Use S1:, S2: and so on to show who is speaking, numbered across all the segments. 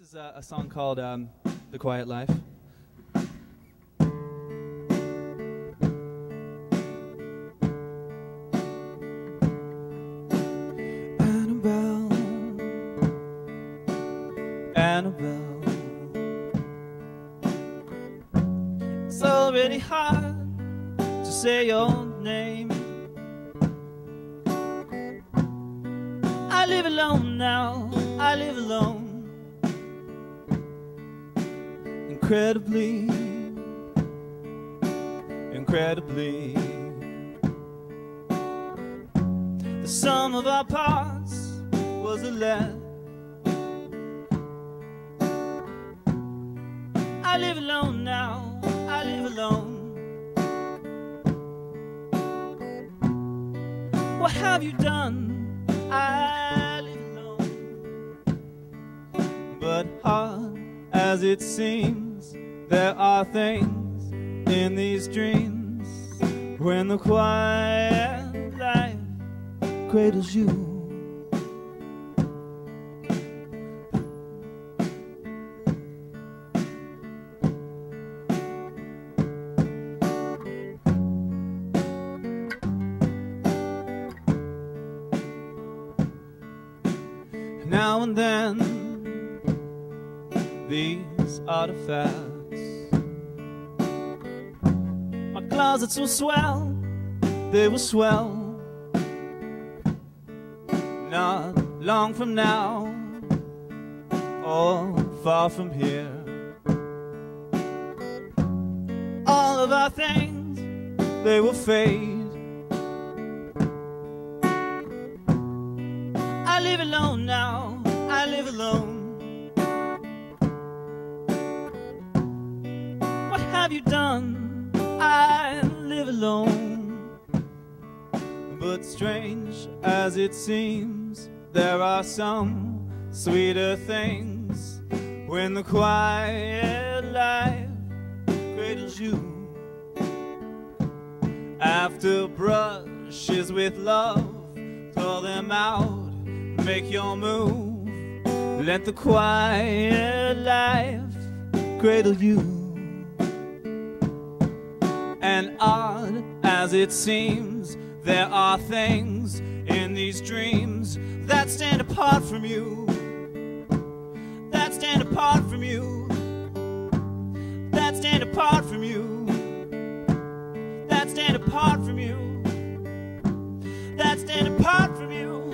S1: This is a, a song called um, The Quiet Life. Annabelle, Annabelle. It's already hard to say your name. I live alone now, I live alone. Incredibly, incredibly. The sum of our parts was a let. I live alone now, I live alone. What have you done? I live alone. But hard as it seems, there are things in these dreams when the quiet life cradles you. Now and then, these artifacts. Closets will swell, they will swell. Not long from now, or far from here. All of our things, they will fade. I live alone now, I live alone. What have you done? Alone. But strange as it seems, there are some sweeter things when the quiet life cradles you. After brushes with love, pull them out, make your move. Let the quiet life cradle you. And odd as it seems, there are things in these dreams that stand apart from you. That stand apart from you. That stand apart from you. That stand apart from you. That stand apart from you.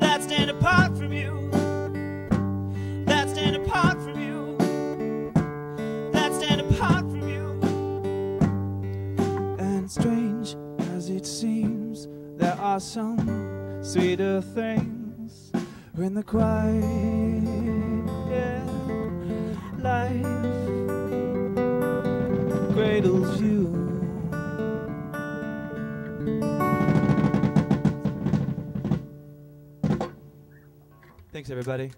S1: That stand apart from you. Strange as it seems, there are some sweeter things when the quiet life cradles you. Thanks, everybody.